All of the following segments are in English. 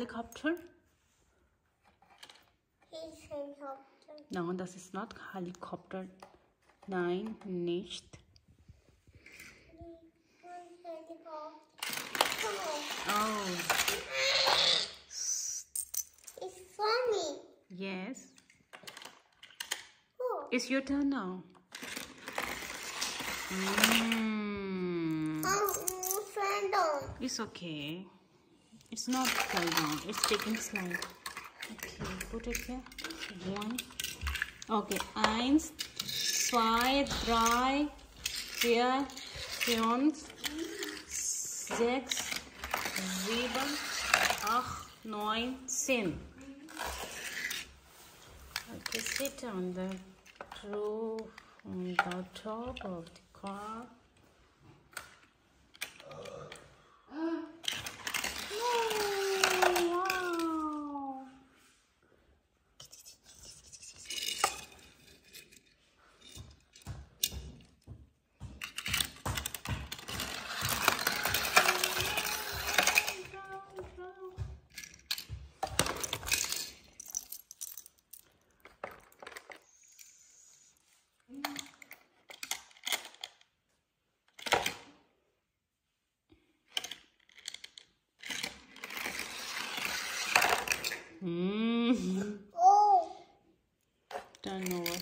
dein Helikopter? His helicopter. No, das ist not helicopter. Nein, nicht. Oh, Oh, it's funny. yes. Oh, It's your turn now. Mm, um, it's okay. It's not fell down. It's taking slide. Okay, put it here. One. Okay, eins, zwei, drei, vier, fünf, sechs, sieben, acht, neun, zehn. Okay, sit on the roof, on the top of the car. Wow. Mm. Oh, Over.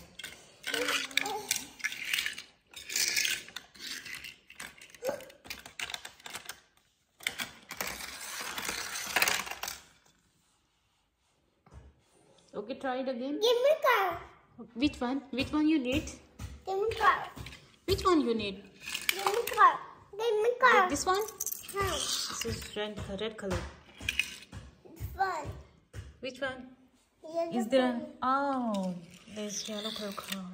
Okay, try it again. give me car. Which one? Which one you need? Give me car. Which one you need? Give me car. Give me car. This one? Huh. This is red, red color. It's one. Which one? Is there? color. Oh, there's yellow color.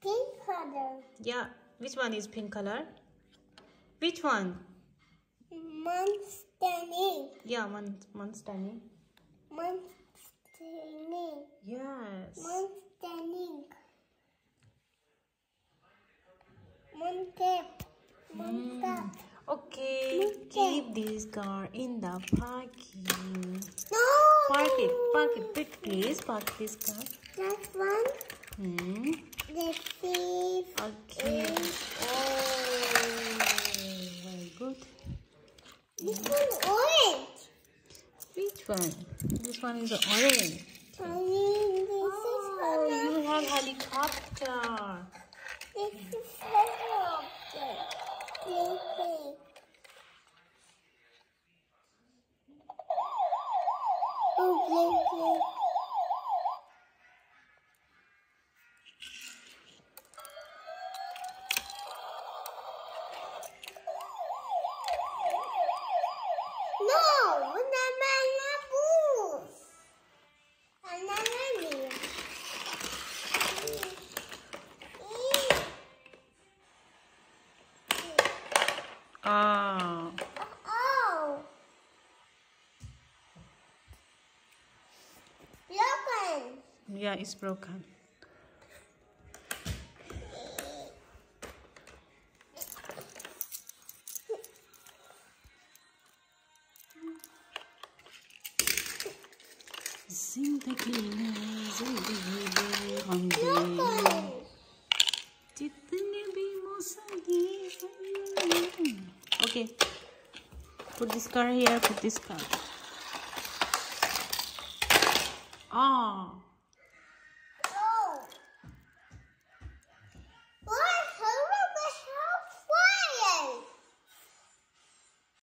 Pink color. Yeah. Which one is pink color? Which one? Monster. Yeah, one standing. Monster. Yes. Monster. Monster. Monster. Mm, okay, keep this car in the parking. It, park it, please. Park this car. Just one. Hmm. The thief. Okay. Oh, very good. This one orange. Which one? This one is orange. I mean, this Oh, is you have helicopter. This is Yeah, it's broken. Okay. Put this car here, put this car. Ah. Oh.